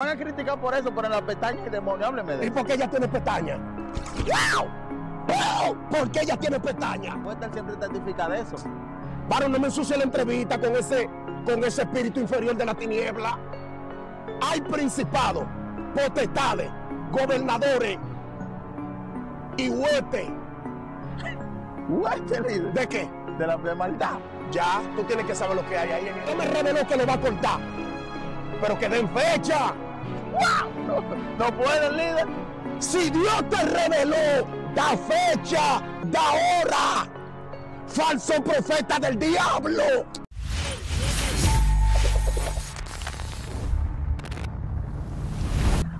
Van a criticar por eso, pero en la pestaña y demonio, hábleme de ¿Y por qué ella tiene pestaña? ¡Wow! ¡Wow! ¿Por qué ella tiene pestaña? Puede estar siempre testifica de eso. Varón, no me ensucie la entrevista con ese, con ese espíritu inferior de la tiniebla. Hay principados, potestades, gobernadores y huete. Líder. ¿De qué? De la de maldad. Ya, tú tienes que saber lo que hay ahí. No me reveló que lo va a cortar. Pero que den fecha. No, no puede, líder. Si Dios te reveló, da fecha, da hora. Falso profeta del diablo.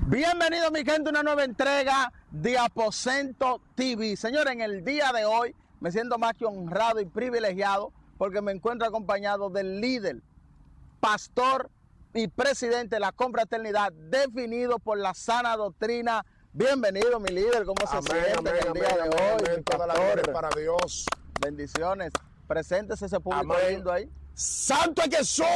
Bienvenido mi gente a una nueva entrega de Aposento TV. Señores, en el día de hoy me siento más que honrado y privilegiado porque me encuentro acompañado del líder, pastor y presidente de la confraternidad definido por la sana doctrina. Bienvenido mi líder, ¿cómo se siente en el día de hoy? mi Toda la para Dios. Bendiciones. Preséntese ese público Amén. lindo ahí. Santo es que soy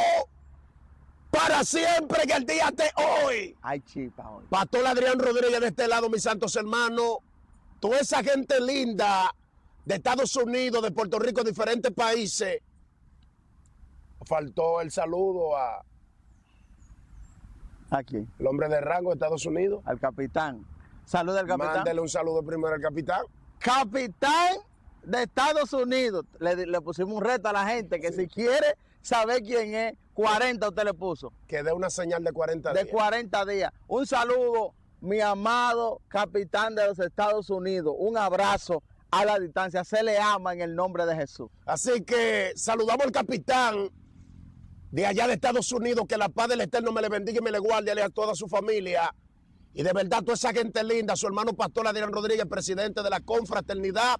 para siempre en el día de hoy. Hay chipa hoy. Pastor Adrián Rodríguez de este lado, mis santos hermanos. Toda esa gente linda de Estados Unidos, de Puerto Rico, diferentes países. Faltó el saludo a Aquí, el hombre de rango de Estados Unidos. al capitán. Saluda al capitán. Mándele un saludo primero al capitán. capitán de Estados Unidos. Le, le pusimos un reto a la gente que si quiere saber quién es, 40 usted le puso. Que dé una señal de 40 De días. 40 días. Un saludo, mi amado capitán de los Estados Unidos. Un abrazo a la distancia. Se le ama en el nombre de Jesús. Así que saludamos al capitán de allá de Estados Unidos, que la paz del Eterno me le bendiga y me le guarde a toda su familia. Y de verdad, toda esa gente linda, su hermano pastor Adrián Rodríguez, presidente de la confraternidad,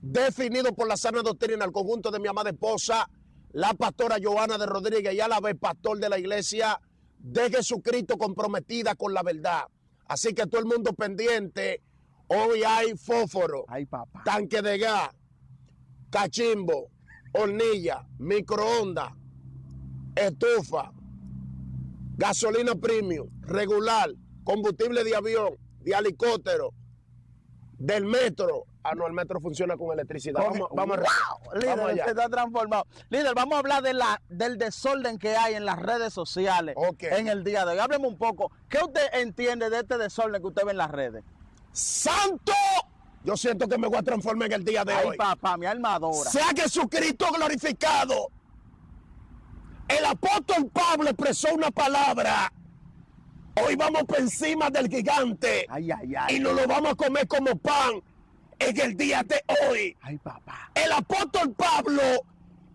definido por la sana doctrina, el conjunto de mi amada esposa, la pastora Joana de Rodríguez y a la vez pastor de la iglesia de Jesucristo comprometida con la verdad. Así que todo el mundo pendiente, hoy hay fósforo, Ay, papá. tanque de gas, cachimbo, hornilla, microondas, estufa, gasolina premium, regular, combustible de avión, de helicóptero, del metro. Ah, no, el metro funciona con electricidad. Vamos, vamos, ¡Wow! Líder, vamos allá. usted está transformado. Líder, vamos a hablar de la, del desorden que hay en las redes sociales en el día de hoy. Hábleme un poco. ¿Qué usted entiende de este desorden que usted ve en las redes? ¡Santo! Yo siento que me voy a transformar en el día de Ay, hoy. papá, mi armadora. sea Jesucristo glorificado. El apóstol Pablo expresó una palabra. Hoy vamos por encima del gigante Ay, ay, ay. y nos lo vamos a comer como pan en el día de hoy. Ay, papá. El apóstol Pablo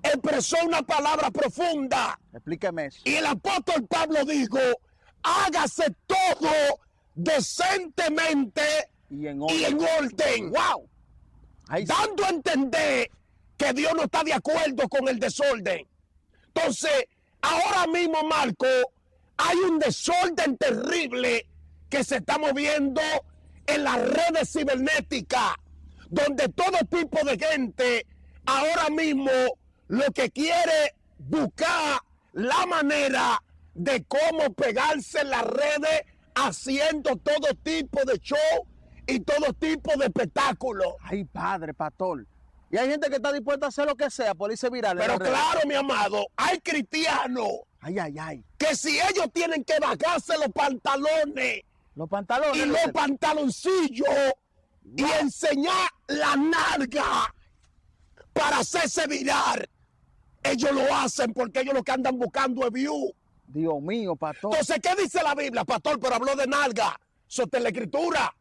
expresó una palabra profunda Explíqueme eso. y el apóstol Pablo dijo, hágase todo decentemente Y en y en orden. ¡Wow! Dando a entender que Dios no está de acuerdo con el desorden. Entonces, ahora mismo, Marco, hay un desorden terrible que se está moviendo en las redes cibernéticas, donde todo tipo de gente ahora mismo lo que quiere buscar la manera de cómo pegarse en las redes haciendo todo tipo de show y todo tipo de espectáculos. Ay, padre, pastor. Y hay gente que está dispuesta a hacer lo que sea por irse viral. Pero claro, mi amado, hay cristianos Ay, ay, ay. que si ellos tienen que bajarse los pantalones Los pantalones. y los pantaloncillos y enseñar la narga para hacerse viral, ellos lo hacen porque ellos lo que andan buscando es view. Dios mío, pastor. Entonces, ¿qué dice la Biblia, pastor? Pero habló de narga. Eso está en la escritura.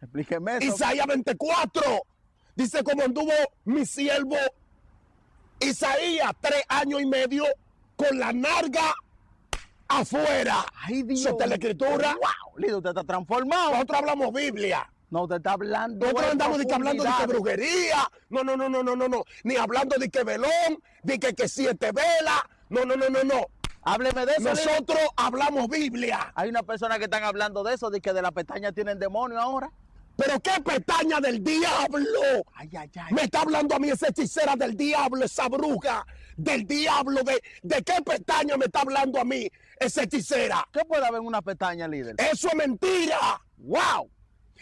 Explíqueme eso. Isaías 24 dice como anduvo mi siervo Isaías tres años y medio con la narga afuera. Ay, Dios. En la escritura. ¡Wow! Líder, usted está transformado. Nosotros hablamos Biblia. No, usted está hablando. Nosotros andamos de que hablando de que brujería. No, no, no, no, no, no, no. Ni hablando de que velón, de que, que siete velas. No, no, no, no, no. Hábleme de eso. Nosotros hablamos Biblia. Hay una persona que están hablando de eso, de que de la pestaña tienen demonio ahora. Pero qué pestaña del diablo. Ay, ay, ay. Me está hablando a mí esa hechicera del diablo, esa bruja del diablo. ¿De, de qué pestaña me está hablando a mí esa hechicera? ¿Qué puede haber en una pestaña, líder? Eso es mentira. ¡Wow!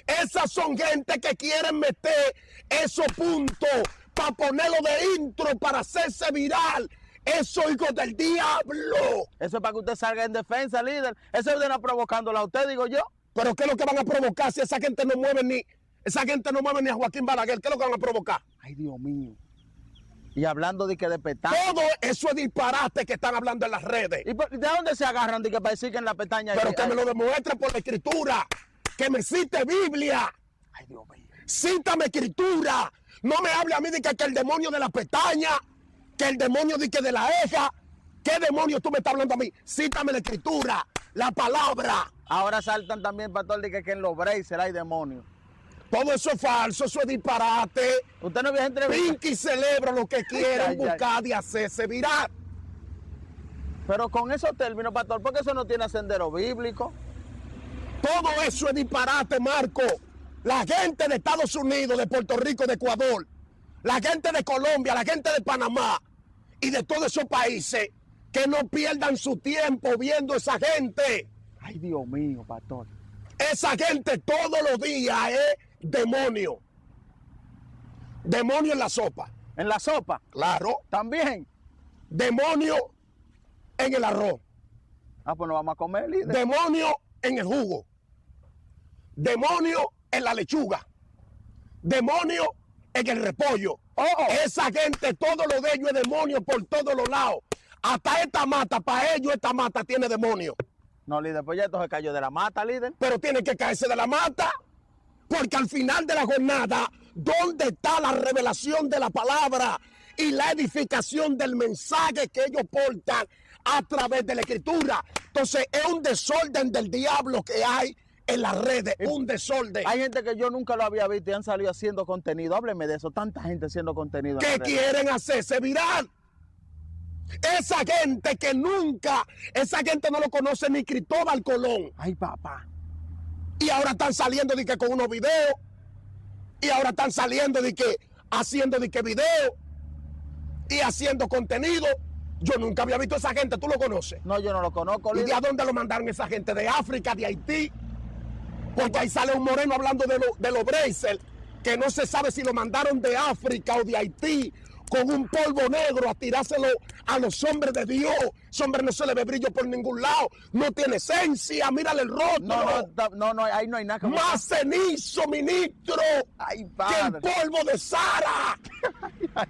Esas son gente que quieren meter esos puntos para ponerlo de intro, para hacerse viral. Eso, hijos del diablo. Eso es para que usted salga en defensa, líder. Eso es de no provocándola a usted, digo yo. Pero ¿qué es lo que van a provocar si esa gente no mueve ni, esa gente no mueve ni a Joaquín Balaguer? ¿Qué es lo que van a provocar? Ay, Dios mío. Y hablando de que de pestaña. Todo eso es disparate que están hablando en las redes. ¿Y de dónde se agarran de que para decir que en la pestaña Pero hay- que me lo demuestre por la escritura. Que me cite Biblia. Ay, Dios mío. Cítame escritura. No me hable a mí de que, que el demonio de la pestaña, que el demonio de que de la eja. ¿Qué demonio tú me estás hablando a mí? Cítame la escritura, la palabra. Ahora saltan también, pastor, de que, que en los braces hay demonios. Todo eso es falso, eso es disparate. Usted no vio gente Pinky celebra lo que quieren buscar de hacerse viral. Pero con esos términos, pastor, porque eso no tiene sendero bíblico. Todo eso es disparate, Marco. La gente de Estados Unidos, de Puerto Rico, de Ecuador, la gente de Colombia, la gente de Panamá y de todos esos países, que no pierdan su tiempo viendo esa gente. Ay, Dios mío, pastor. Esa gente todos los días es demonio. Demonio en la sopa. En la sopa, Claro. también. Demonio en el arroz. Ah, pues no vamos a comer, líder. Demonio en el jugo. Demonio en la lechuga. Demonio en el repollo. Oh, oh. Esa gente, todo lo de ellos es demonio por todos los lados. Hasta esta mata, para ellos esta mata tiene demonio. No, líder, pues ya esto se cayó de la mata, líder. Pero tiene que caerse de la mata. Porque al final de la jornada, ¿dónde está la revelación de la palabra y la edificación del mensaje que ellos portan a través de la escritura? Entonces es un desorden del diablo que hay en las redes, un desorden. Hay gente que yo nunca lo había visto y han salido haciendo contenido. Hábleme de eso, tanta gente haciendo contenido. redes. quieren hacerse viral. Esa gente que nunca, esa gente no lo conoce ni Cristóbal Colón. Ay, papá. Y ahora están saliendo de que con unos videos. Y ahora están saliendo de que haciendo de que videos. Y haciendo contenido. Yo nunca había visto a esa gente, tú lo conoces. No, yo no lo conozco, ¿Y de a dónde lo mandaron esa gente? ¿De África, de Haití? Porque ahí sale un moreno hablando de, lo- de los Bracer, que no se sabe si lo mandaron de África o de Haití, con un polvo negro a tirárselo a los hombres de Dios. Ese hombre no se le ve brillo por ningún lado, no tiene esencia, mírale el rostro. No, no, no, no, ahí no hay nada que Más cenizo, ministro, Ay, que el padre. polvo de Sara.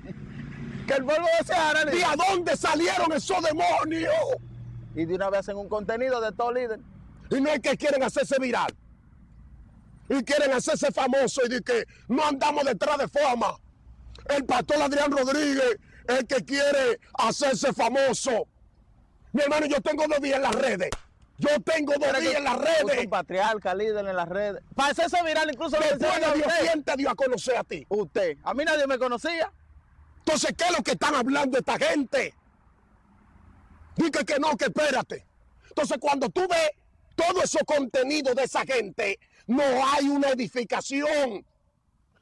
Que el polvo de ¿De líder. a dónde salieron esos demonios? Y de una vez hacen un contenido de todo, líder. Y no es que quieren hacerse viral. Y quieren hacerse famoso y de que no andamos detrás de fama. El pastor Adrián Rodríguez es el que quiere hacerse famoso. Mi hermano, yo tengo dos días en las redes. Yo tengo dos días en las redes. un patriarca, líder en las redes. Para hacerse viral, incluso Después de Dios. ¿quién te dio a conocer a ti? Usted. A mí nadie me conocía. Entonces, ¿qué es lo que están hablando esta gente? Dice que no, que espérate. Entonces, cuando tú ves todo ese contenido de esa gente, no hay una edificación.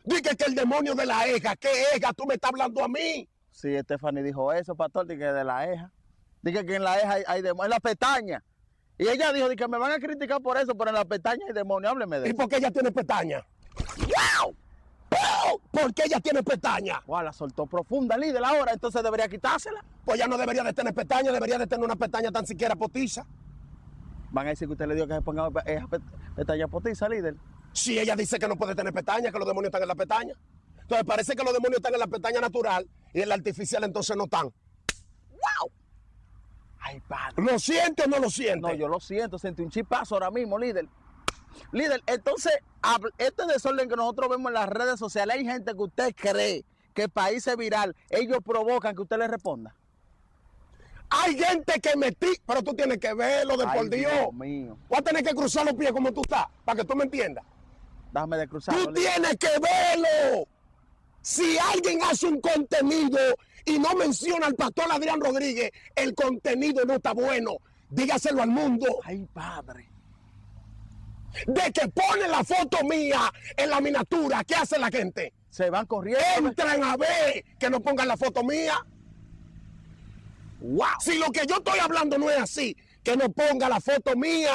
Dice que el demonio de la eja, ¿qué eja? Tú me estás hablando a mí. Sí, Stephanie dijo eso, pastor, que de la EJA. Dije que en la EJA hay, hay demonios, en la pestaña. Y ella dijo que me van a criticar por eso, pero en la pestaña hay demonios. Hábleme de ¿Y eso. por qué ella tiene pestaña? ¡Wow! ¡Wow! ¿Por qué ella tiene pestaña? Wow, la soltó profunda, líder, ahora, entonces debería quitársela. Pues ya no debería de tener pestaña, debería de tener una pestaña tan siquiera potiza. Van a decir que usted le dijo que se ponga esa pe- pestaña potiza, líder. Si ella dice que no puede tener pestaña, que los demonios están en la pestaña. Entonces parece que los demonios están en la pestaña natural y en la artificial entonces no están. ¡Wow! Ay, padre. ¿Lo siente o no lo siente? No, yo lo siento, sentí un chipazo ahora mismo, líder. Líder, entonces, este desorden que nosotros vemos en las redes sociales, hay gente que usted cree que el país es viral, ellos provocan que usted le responda. Hay gente que metí, pero tú tienes que verlo de Ay, por Dios. Dios mío. Voy a tener que cruzar los pies como tú estás, para que tú me entiendas. Déjame de cruzar. Tú tienes que verlo. Si alguien hace un contenido y no menciona al pastor Adrián Rodríguez, el contenido no está bueno. Dígaselo al mundo. Ay, padre. de que pone la foto mía en la miniatura, ¿qué hace la gente? Se van corriendo. Entran a ver que no pongan la foto mía. ¡Wow! Si lo que yo estoy hablando no es así, que no ponga la foto mía.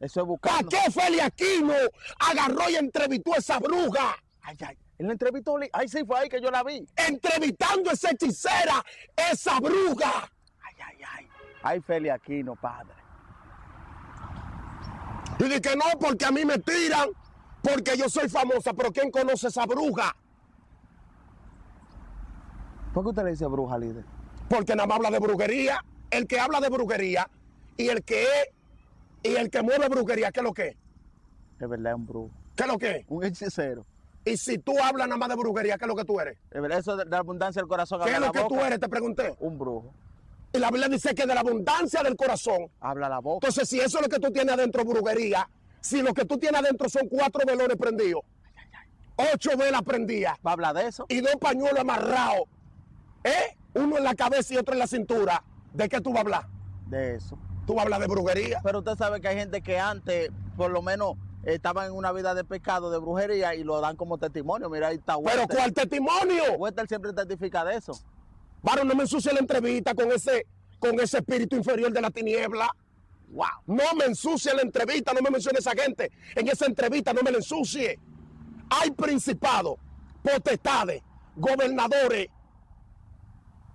Eso es ¿Para buscando. qué Feli Aquino agarró y entrevistó a esa bruja? Ay, ay. Él la entrevistó. Ay, sí, fue ahí que yo la vi. Entrevistando a esa hechicera, esa bruja. Ay, ay, ay. Ay, Feli Aquino, padre. Y dije que no, porque a mí me tiran, porque yo soy famosa, pero ¿quién conoce a esa bruja? ¿Por qué usted le dice bruja, líder? Porque nada más habla de brujería. El que habla de brujería y el que es, y el que mueve brujería, ¿qué es lo que es? Es verdad, es un brujo. ¿Qué es lo que es? Un hechicero. Y si tú hablas nada más de brujería, ¿qué es lo que tú eres? Es verdad, eso de la abundancia del corazón. ¿Qué es lo que tú eres? Te pregunté. Un brujo. Y la Biblia dice que de la abundancia del corazón. Habla la boca. Entonces, si eso es lo que tú tienes adentro, brujería, si lo que tú tienes adentro son cuatro velones prendidos, ocho velas prendidas Va a hablar de eso. y dos pañuelos amarrados, ¿eh? Uno en la cabeza y otro en la cintura, ¿de qué tú vas a hablar? De eso. Tú hablar de brujería. Pero usted sabe que hay gente que antes, por lo menos, estaban en una vida de pecado, de brujería, y lo dan como testimonio. Mira, ahí está Pero Wester. ¿cuál testimonio? Wester siempre testifica de eso. Varón, no me ensucie la entrevista con ese, con ese espíritu inferior de la tiniebla. ¡Wow! No me ensucie la entrevista, no me mencione esa gente. En esa entrevista no me la ensucie. Hay principados, potestades, gobernadores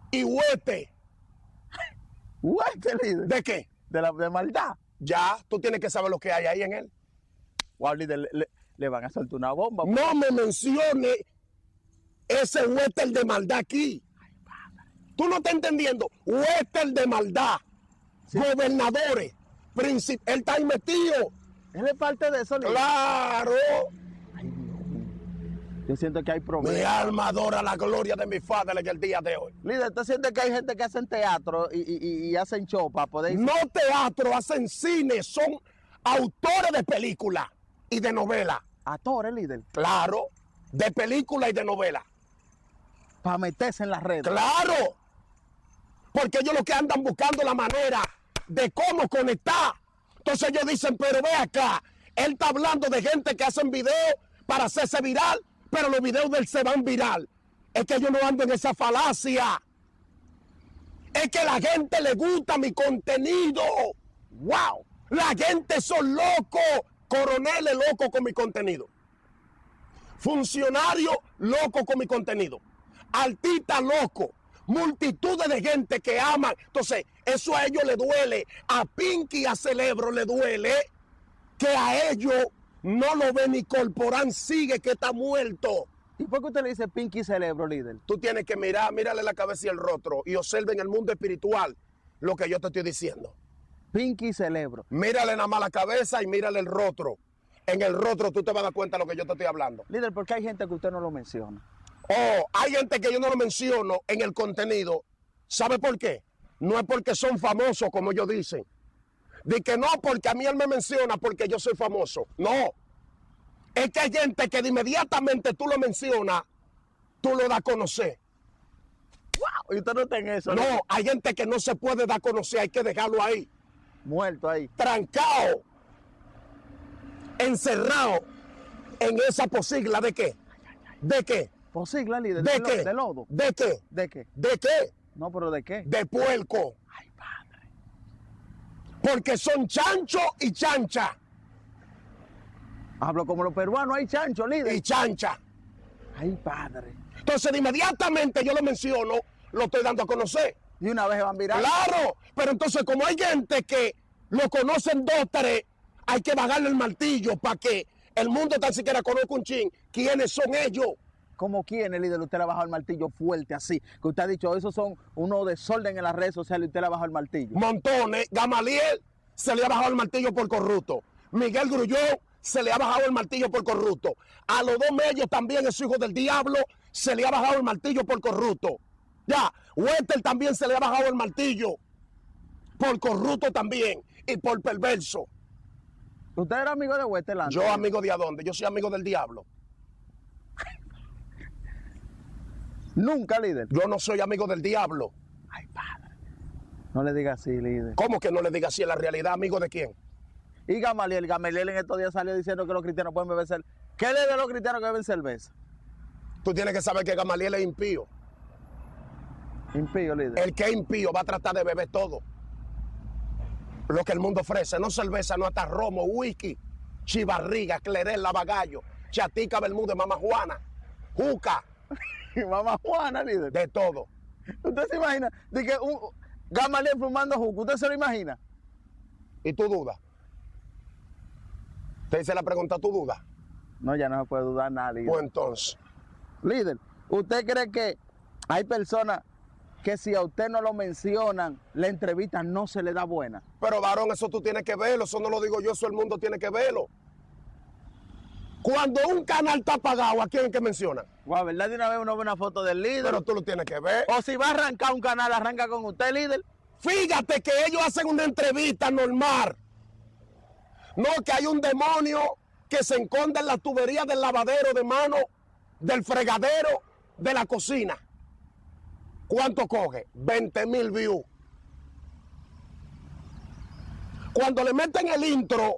y huestes. Wester, líder. ¿De qué? De la de maldad. Ya, tú tienes que saber lo que hay ahí en él. Wow, líder, le, le- le van a soltar una bomba. No me mencione ese huésped de maldad aquí. Tú no estás entendiendo. Huésped de maldad. Gobernadores. príncipe- Él está ahí metido. Él es parte de eso. Claro. Yo siento que hay Mi problemas. alma adora la gloria de mi Padre en el día de hoy. Líder, ¿usted siente que hay gente que hacen teatro y, y- y- y hacen show para poder... No teatro, hacen cine, son autores de películas y de novelas. Actores, líder, Claro, de películas y de novelas. para meterse en las redes. Claro, porque ellos lo que andan buscando la manera de cómo conectar. Entonces ellos dicen, pero ve acá, él está hablando de gente que hacen videos para hacerse viral, pero los videos de él se van viral. Es que yo no ando en esa falacia. Es que la gente le gusta mi contenido. ¡Wow! La gente son locos. Coroneles locos con mi contenido. Funcionarios locos con mi contenido. Artistas locos. Multitudes de gente que aman. Entonces, eso a ellos les duele. A Pinky y a Celebro le duele que a ellos no lo ven ni corporán sigue que está muerto. ¿Y por qué usted le dice Pinky Cerebro, líder? Tú tienes que mirar, mírale la cabeza y el rostro y observen el mundo espiritual lo que yo te estoy diciendo. Pinky Cerebro. Mírale nada más la cabeza y mírale el rostro. En el rostro tú te vas a dar cuenta de lo que yo te estoy hablando. Líder, ¿por qué hay gente que usted no lo menciona? Oh, hay gente que yo no lo menciono en el contenido. ¿Sabe por qué? No es porque son famosos como ellos dicen. De que no, porque a mí él me menciona porque yo soy famoso. No. Es que hay gente que de inmediatamente tú lo mencionas, tú lo das a conocer. ¡Wow! Y usted no está en eso. No, líder. hay gente que no se puede dar a conocer, hay que dejarlo ahí. Muerto ahí. Trancado, encerrado en esa posigla de qué? ¿De qué? Posigla, líder. ¿De qué? De lodo. ¿De qué? ¿De qué? ¿De qué? No, pero ¿de qué? De puerco. Porque son chancho y chancha. Hablo como los peruanos, hay chancho, líder. Y chancha. Ay, padre. Entonces, de inmediatamente yo lo menciono, lo estoy dando a conocer. Y una vez van viral. Claro, pero entonces como hay gente que lo conocen dos, tres, hay que bajarle el martillo para que el mundo tan siquiera conozca un chin quiénes son ellos. Como quién, líder, usted le ha bajado el martillo fuerte así. Que usted ha dicho, esos son unos desorden en las redes sociales y usted le ha bajado el martillo. Montones, Gamaliel se le ha bajado el martillo por corrupto. Miguel Grullón se le ha bajado el martillo por corrupto. A los dos medios también, es hijo del diablo, se le ha bajado el martillo por corrupto. Ya, Wester también se le ha bajado el martillo por corrupto también y por perverso. ¿Usted era amigo de Wester? Yo amigo de adonde, yo soy amigo del diablo. Nunca, líder. Yo no soy amigo del diablo. Ay, padre. No le diga así, líder. ¿Cómo que no le diga así en la realidad, amigo de quién? Y Gamaliel, Gamaliel en estos días salió diciendo que los cristianos pueden beber cerveza. ¿Qué le de los cristianos que beben cerveza? Tú tienes que saber que Gamaliel es impío. Impío, líder. El que es impío va a tratar de beber todo. Lo que el mundo ofrece, no cerveza, no hasta romo, whisky, chivarriga, clerel, lavagallo, chatica, bermúdez, mamá Juana, juca, Mamá Juana, líder. de todo. ¿Usted se imagina? De que un Gamaliel fumando jugo. ¿Usted se lo imagina? ¿Y tú dudas? Te hice la pregunta, ¿tú dudas? No, ya no se puede dudar nada, líder. Pues entonces, Líder, ¿usted cree que hay personas que si a usted no lo mencionan, la entrevista no se le da buena? pero varón, eso tú tienes que verlo, eso no lo digo yo, eso el mundo tiene que verlo. Cuando un canal está apagado, ¿a quién es que menciona? Guau, ¿verdad? De una vez uno ve una foto del líder. Pero tú lo tienes que ver. o si va a arrancar un canal, arranca con usted, líder. Fíjate que ellos hacen una entrevista normal. No, que hay un demonio que se esconde en la tubería del lavadero de mano, del fregadero, de la cocina. ¿Cuánto coge? 20 mil views. Cuando le meten el intro,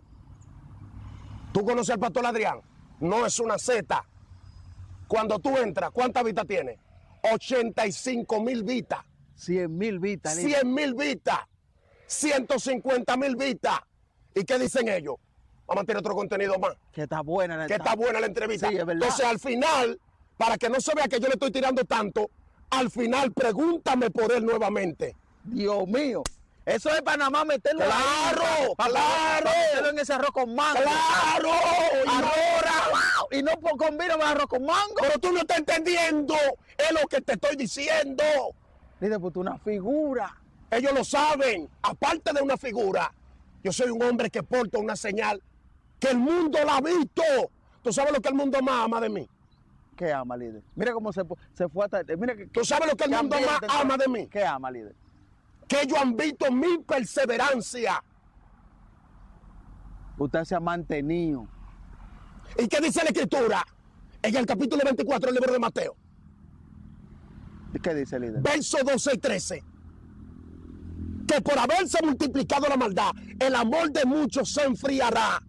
¿tú conoces al pastor Adrián? No es una Z. Cuando tú entras, ¿cuántas vistas tiene? 85 mil vistas. 100 mil vistas, líder. 100 mil vistas, 150 mil vistas. ¿Y qué dicen ellos? Vamos a tener otro contenido más. Que está buena la Que está buena la entrevista. Sí, es verdad. Entonces, al final, para que no se vea que yo le estoy tirando tanto, al final pregúntame por él nuevamente. Dios mío. Eso es para nada más meterlo ahí, Claro, para- claro. para meterlo en ese arroz con mango. ¡Claro! Ahora, y no por combina más arroz con mango. pero tú no estás entendiendo. Es lo que te estoy diciendo. Líder, pues tú una figura. Ellos lo saben. Aparte de una figura, yo soy un hombre que porta una señal que el mundo la ha visto. ¿Tú sabes lo que el mundo más ama de mí? ¿Qué ama, líder? Mira cómo se, se fue hasta... Mira que, ¿Tú sabes lo que el mundo más ama de mí? ¿Qué ama, líder? Que ellos han visto mi perseverancia. Usted se ha mantenido. ¿Y qué dice la escritura? En el capítulo 24 del libro de Mateo, ¿Qué dice, líder? verso 12 y 13. Que por haberse multiplicado la maldad, el amor de muchos se enfriará.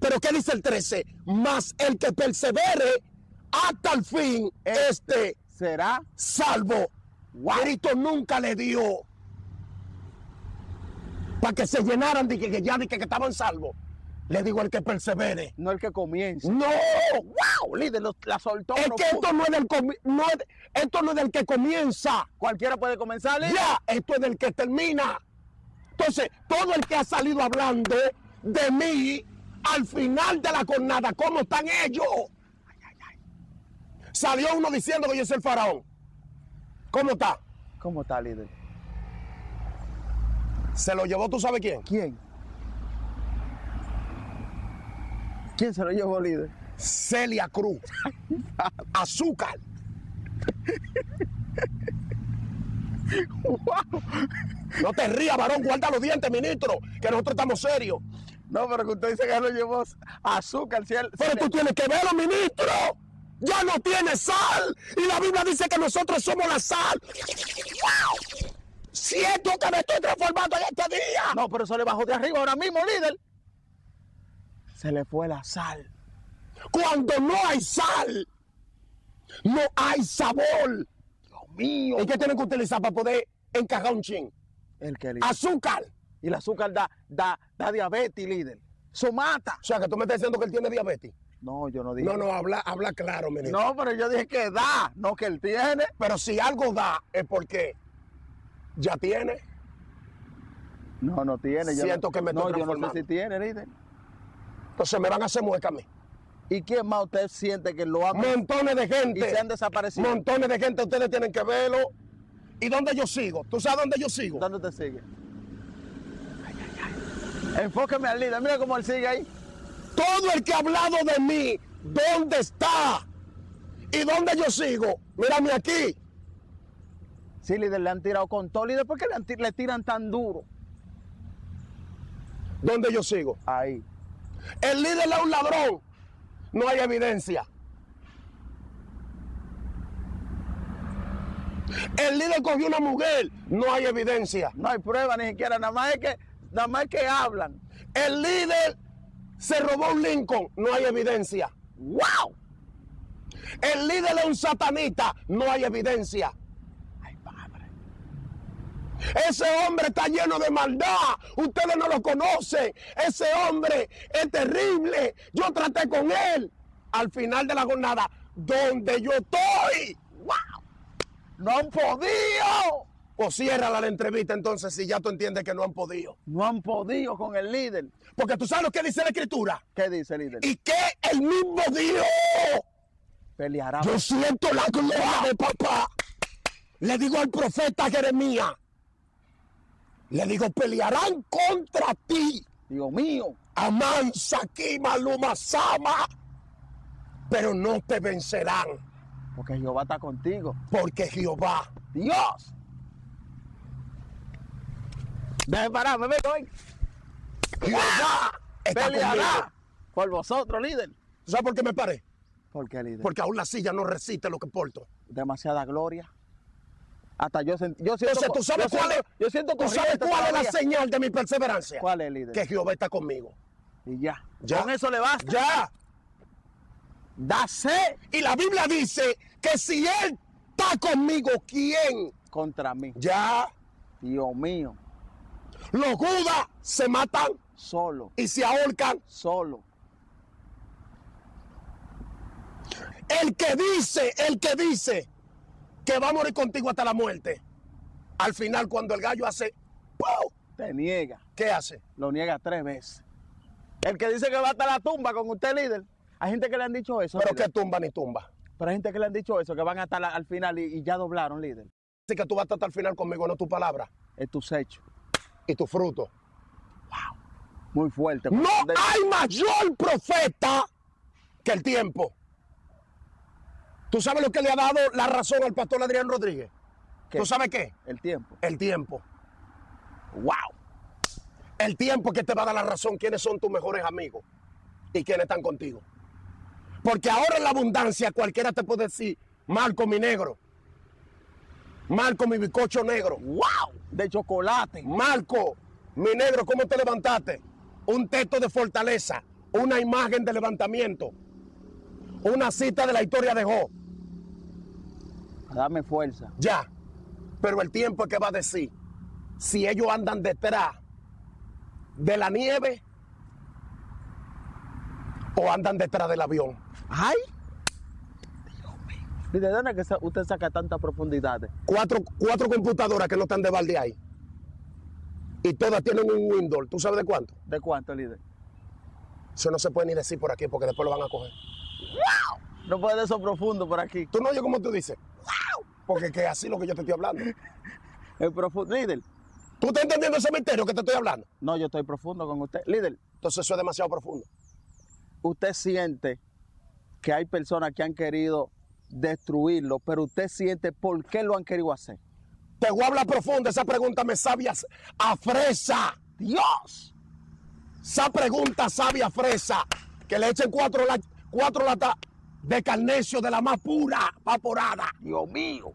Pero ¿qué dice el 13? Mas el que persevere hasta el fin, este ¿Será? salvo. Cristo nunca le dio para que se llenaran de que, que ya de que, que estaban salvos. Le digo el que persevere. No el que comienza. No, ¡Wow! Líder, lo- la soltó. es no que esto no es del comi- no es- esto no es del que comienza. Cualquiera puede comenzar, líder. Ya, esto es del que termina. Entonces, todo el que ha salido hablando de mí al final de la jornada, ¿cómo están ellos? Salió uno diciendo que yo soy el faraón. ¿Cómo está? ¿Cómo está, líder? Se lo llevó, ¿tú sabes quién? ¿Quién? ¿Quién se lo llevó, líder? Celia Cruz. Azúcar. ¡Wow! No te rías, varón, guarda los dientes, ministro, que nosotros estamos serios. No, pero que usted dice que lo llevó azúcar. Si él- Pero si tú le- tienes que verlo, ministro. Ya no tiene sal. Y la Biblia dice que nosotros somos la sal. ¡Wow! Siento que me estoy transformando en este día. No, pero eso le bajó de arriba ahora mismo, líder. Se le fue la sal. Cuando no hay sal, no hay sabor. Dios mío. ¿Y qué tienen que utilizar para poder encajar un chin? El que. Azúcar. Y el azúcar da, da, da diabetes, líder. Eso mata. O sea, que tú me estás diciendo que él tiene diabetes. No, yo no dije. No, no, habla, habla claro, ministro. No, pero yo dije que da, no que él tiene. Pero si algo da, es porque ya tiene. No, no tiene. yo Siento no, que me No, estoy yo no sé si tiene, líder. Entonces me van a hacer mueca a mí. ¿Y quién más usted siente que lo ama Montones de y gente. se han desaparecido? Montones de gente, ustedes tienen que verlo. ¿Y dónde yo sigo? ¿Tú sabes dónde yo sigo? ¿Dónde te sigue? Ay, ay, ay. Enfóqueme al líder. Mira cómo él sigue ahí. Todo el que ha hablado de mí, ¿dónde está? ¿Y dónde yo sigo? Mírame aquí. Sí, líder, le han tirado con todo. Líder, ¿por qué le tiran tan duro? ¿Dónde yo sigo? Ahí. El líder es un ladrón. No hay evidencia. El líder cogió una mujer. No hay evidencia. No hay prueba ni siquiera. Nada más es que, nada más es que hablan. El líder se robó un Lincoln, no hay evidencia. ¡Wow! El líder es un satanita, no hay evidencia. Ese hombre está lleno de maldad. Ustedes no lo conocen. Ese hombre es terrible. Yo traté con él. Al final de la jornada, donde yo estoy. ¡Wow! ¡No han podido! O cierra la entrevista entonces si ya tú entiendes que no han podido. No han podido con el líder. Porque tú sabes lo que dice la escritura. ¿Qué dice el líder? Y que el mismo Dios. Peleará. Yo siento la gloria de papá. Le digo al profeta Jeremías. Le digo, pelearán contra ti. Dios mío. Amán, Sakima, Luma, Sama. Pero no te vencerán. Porque Jehová está contigo. Porque Jehová. Dios. Dejen pararme, venga, venga. Jehová está Peleará conmigo. por vosotros, líder. ¿Tú ¿Sabes por qué me paré? ¿Por qué, líder? Porque aún la silla no resiste lo que porto. Demasiada gloria. Hasta yo, sent- yo siento... Entonces, ¿tú sabes yo cuál es, siento- Yo siento ¿tú sabes cuál es la señal de mi perseverancia? ¿Cuál es, líder? Que Jehová está conmigo. Y ya. Ya. Con eso le basta. Ya. Dase Y la Biblia dice que si Él está conmigo, ¿quién? contra mí. Ya. Dios mío. Los judas se matan Solo. y se ahorcan. Solo. El que dice, el que dice que va a morir contigo hasta la muerte. Al final, cuando el gallo hace, ¡pau! Te niega. ¿qué hace? Lo niega tres veces. El que dice que va hasta la tumba con usted, líder. Hay gente que le han dicho eso. Pero líder. que tumba ni tumba. Pero hay gente que le han dicho eso, que van hasta la- al final y, y ya doblaron, líder. Así que tú vas hasta el final conmigo, no tu palabra Es tu secho. y tu fruto. Muy fuerte. No hay mayor profeta que el tiempo. ¿Tú sabes lo que le ha dado la razón al pastor Adrián Rodríguez? ¿Qué? ¿Tú sabes qué? El tiempo. El tiempo. ¡Wow! El tiempo que te va a dar la razón quiénes son tus mejores amigos y quiénes están contigo. Porque ahora en la abundancia cualquiera te puede decir, Marco mi negro, Marco mi bizcocho negro, ¡Wow! De chocolate. Marco mi negro, ¿cómo te levantaste? Un texto de fortaleza, una imagen de levantamiento, una cita de la historia de Job. Dame fuerza. Ya. Pero el tiempo es que va a decir si ellos andan detrás de la nieve o andan detrás del avión. ¡Ay! Dios mío. ¿Y de dónde es que usted saca tanta profundidad? Cuatro, cuatro computadoras que no están de balde ahí. Y todas tienen un Windows. ¿Tú sabes de cuánto? ¿De cuánto, líder? Eso no se puede ni decir por aquí porque después lo van a coger. No puede eso profundo por aquí. Tú no oyes como tú dices. Porque que así lo que yo te estoy hablando. Es profundo. Líder. ¿Tú estás entendiendo ese misterio que te estoy hablando? No, yo estoy profundo con usted. Líder, Entonces eso es demasiado profundo. usted siente que hay personas que han querido destruirlo, pero usted siente por qué lo han querido hacer. Te voy a hablar profundo. Esa pregunta me sabia a fresa. Dios. Esa pregunta sabia fresa. Que le echen cuatro, la- cuatro latas de carnecio de la más pura vaporada. Dios mío.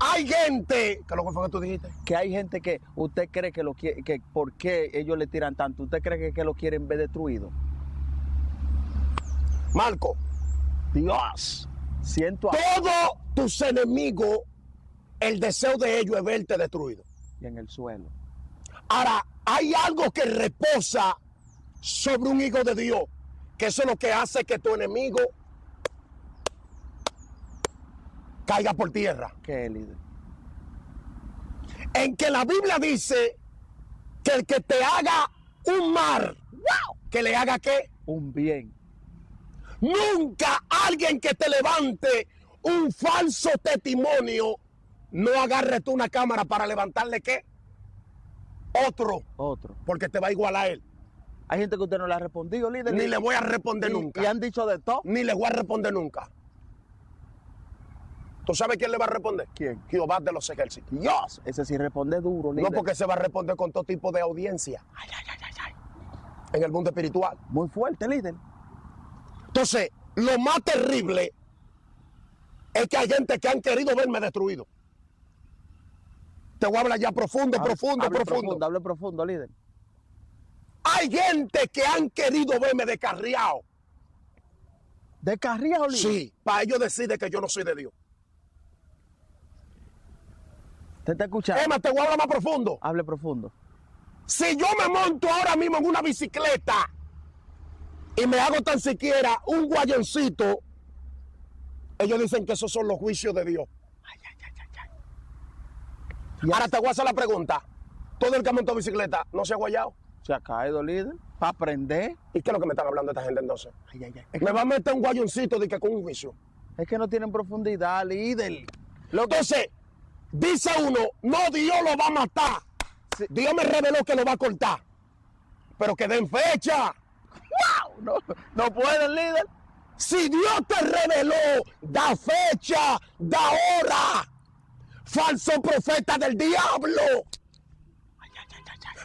Hay gente. ¿Qué es lo que fue que tú dijiste? Que hay gente que usted cree que lo quiere, que por qué ellos le tiran tanto. ¿Usted cree que, que lo quieren ver destruido? Marco, Dios. Siento a... todos tus enemigos, el deseo de ellos es verte destruido. y en el suelo. Ahora, hay algo que reposa sobre un hijo de Dios, que eso es lo que hace que tu enemigo caiga por tierra. ¿Qué líder? En que la Biblia dice que el que te haga un mar, que le haga qué? Un bien. Nunca alguien que te levante un falso testimonio, no agarre tú una cámara para levantarle qué? Otro, Otro. porque te va a igualar a él. Hay gente que usted no le ha respondido, líder. Ni le voy a responder y- nunca. Y han dicho de todo. Ni le voy a responder nunca. ¿Tú sabes quién le va a responder? ¿Quién? Jehová de los ejércitos. Dios. Ese sí responde duro, líder. No porque se va a responder con todo tipo de audiencia Ay, ay, ay, ay, ay. en el mundo espiritual. Muy fuerte, líder. Entonces, lo más terrible es que hay gente que han querido verme destruido. Te voy a hablar ya profundo, Hable- profundo, hable profundo. Hable profundo, líder. Hay gente que han querido verme descarriado. ¿Descarriado? Sí, para ellos deciden que yo no soy de Dios. ¿Te está escuchando? Emma, te voy a hablar más profundo. Hable profundo. Si yo me monto ahora mismo en una bicicleta y me hago tan siquiera un guayoncito, ellos dicen que esos son los juicios de Dios. Y Ahora te voy a hacer la pregunta. Todo el que ha montado bicicleta no se ha guayado. Se ha caído, líder. Para aprender. ¿Y qué es lo que me están hablando esta gente entonces? Ay, ay, ay. Es, Me va a meter un guayoncito de que con un juicio. es que no tienen profundidad, líder. Lo que, Entonces, dice uno, no, Dios lo va a matar. Sí. Dios me reveló que lo va a cortar. Pero que den fecha. ¡Wow! No, no pueden, líder. Si Dios te reveló, da fecha, da hora. Falso profeta del diablo.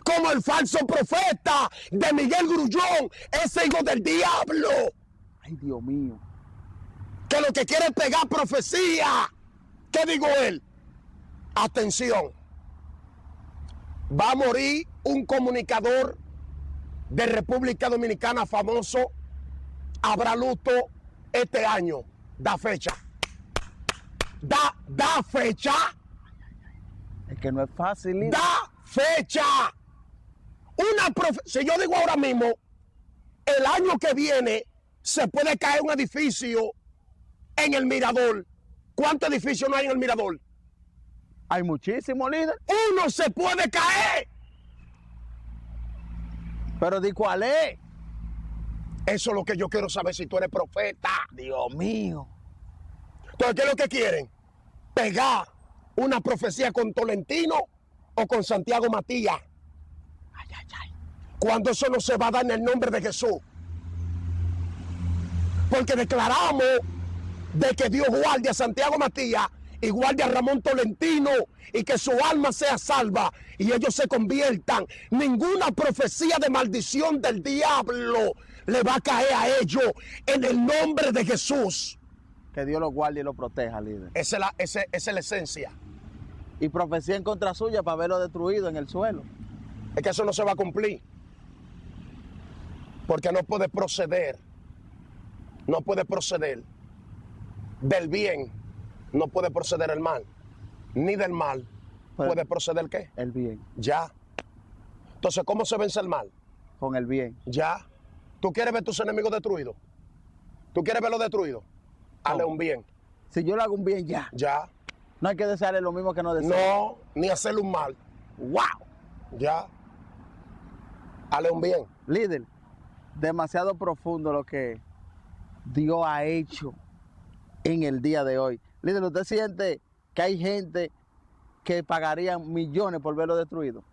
Como el falso profeta de Miguel Grullón, ese hijo del diablo, Ay, Dios mío. que lo que quiere es pegar profecía. ¿Qué digo él? Atención. Va a morir un comunicador de República Dominicana famoso. Habrá luto este año. Da fecha. Da, da fecha. Es que no es fácil. Da fecha. Una profe- si yo digo ahora mismo, el año que viene se puede caer un edificio en el Mirador. ¿Cuántos edificios no hay en el Mirador? Hay muchísimos, líder. Uno se puede caer. Pero di cuál es. Eso es lo que yo quiero saber si tú eres profeta. Dios mío. Entonces, ¿qué es lo que quieren? Pegar una profecía con Tolentino o con Santiago Matías. Cuando eso no se va a dar en el nombre de Jesús. Porque declaramos de que Dios guarde a Santiago Matías y guarde a Ramón Tolentino y que su alma sea salva y ellos se conviertan. Ninguna profecía de maldición del diablo le va a caer a ellos en el nombre de Jesús. Que Dios lo guarde y lo proteja, líder. Esa es la, esa- esa es la esencia. Y profecía en contra suya para verlo destruido en el suelo. Es que eso no se va a cumplir. Porque no puede proceder. No puede proceder del bien. No puede proceder el mal. Ni del mal. Puede- ¿Puede proceder qué? El bien. Ya. Entonces, ¿cómo se vence el mal? Con el bien. Ya. ¿Tú quieres ver tus enemigos destruidos? ¿Tú quieres verlos destruidos? Hazle un bien. Si yo le hago un bien ya. Ya. No hay que desearle lo mismo que no desea. No, ni hacerle un mal. ¡Wow! Ya. Hazle un bien. Líder, demasiado profundo lo que Dios ha hecho en el día de hoy. Líder, ¿usted siente que hay gente que pagarían millones por verlo destruido?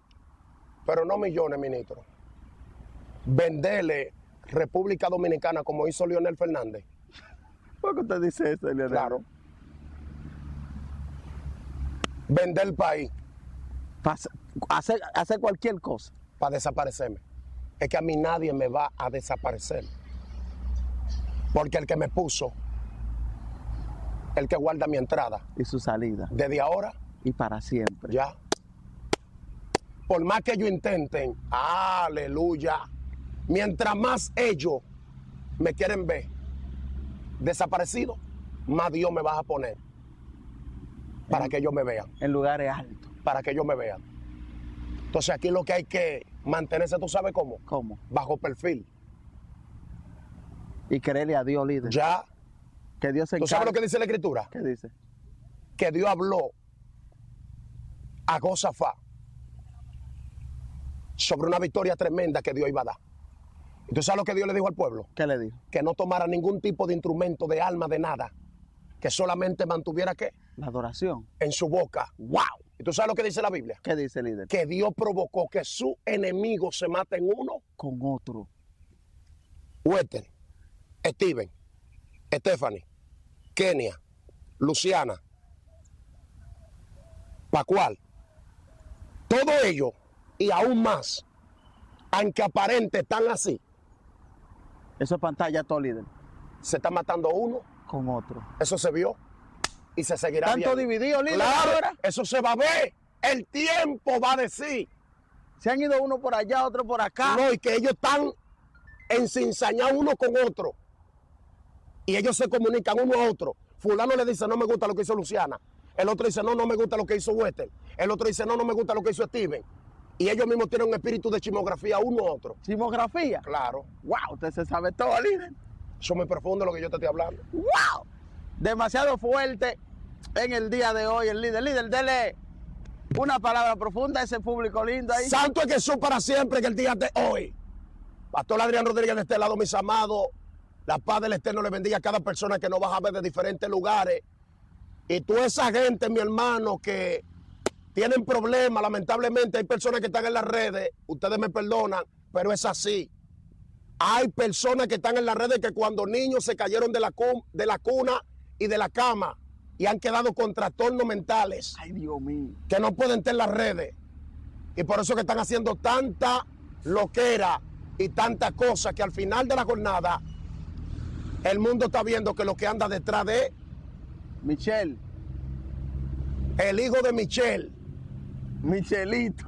pero no millones, ministro. Venderle República Dominicana como hizo Leonel Fernández. ¿Por qué usted dice eso, Leonel? Claro. Vender el país Pa- hacer, hacer cualquier cosa. para desaparecerme. Es que a mí nadie me va a desaparecer. Porque el que me puso, el que guarda mi entrada, Y su salida. desde ahora, Y para siempre. ya. Por más que ellos intenten, aleluya. Mientras más ellos me quieren ver desaparecido, más Dios me va a poner para que ellos me vean, En lugares altos. para que ellos me vean. Entonces aquí lo que hay que mantenerse, ¿tú sabes cómo? ¿Cómo? Bajo perfil. Y creerle a Dios, líder. Ya. Que Dios se ¿Tú sabes lo que dice la escritura? ¿Qué dice? Que Dios habló a Josafá sobre una victoria tremenda que Dios iba a dar. ¿Y tú sabes lo que Dios le dijo al pueblo? ¿Qué le dijo? Que no tomara ningún tipo de instrumento, de alma, de nada. Que solamente mantuviera qué? La adoración. En su boca. ¡Wow! ¿Y tú sabes lo que dice la Biblia? ¿Qué dice, líder? Que Dios provocó que su enemigo se maten uno. Con otro. Wetter, Steven, Stephanie, Kenia, Luciana, Pacual, todo ello y aún más, aunque aparente están así, Eso es pantalla todo, líder. se está matando uno, Con otro. eso se vio y se seguirá Tanto viendo. dividido, líder. Claro, eso se va a ver, el tiempo va a decir. Se han ido uno por allá, otro por acá. No, y que ellos están encinzañados uno con otro. Y ellos se comunican uno a otro. Fulano le dice, no me gusta lo que hizo Luciana. El otro dice, no, no me gusta lo que hizo Wester. El otro dice, no, no me gusta lo que hizo Steven. Y ellos mismos tienen un espíritu de chismografía uno a otro. ¿Chismografía? Claro. Wow, usted se sabe todo, líder. Eso es muy profundo lo que yo te estoy hablando. ¡Wow! Demasiado fuerte en el día de hoy, el líder. Líder, dele una palabra profunda a ese público lindo ahí. Santo es Jesús para siempre que el día de hoy. Pastor Adrián Rodríguez de este lado, mis amados. La paz del Eterno le bendiga a cada persona que nos va a ver de diferentes lugares. Y toda esa gente, mi hermano, que tienen problemas, lamentablemente hay personas que están en las redes, ustedes me perdonan, pero es así. Hay personas que están en las redes que cuando niños se cayeron de la, de la cuna y de la cama y han quedado con trastornos mentales. Ay, Dios mío. Que no pueden estar en las redes. Y por eso que están haciendo tanta loquera y tanta cosa que al final de la jornada el mundo está viendo que lo que anda detrás de Michelle. El hijo de Michelle. Michelito.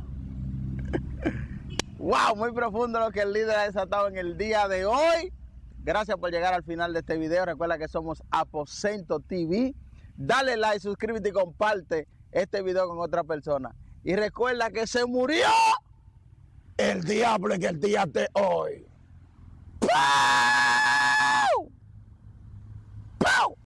wow, muy profundo lo que el líder ha desatado en el día de hoy. Gracias por llegar al final de este video. Recuerda que somos Aposento TV. Dale like, suscríbete y comparte este video con otra persona. Y recuerda que se murió el diablo en el día de hoy. ¡Pau! ¡Pau!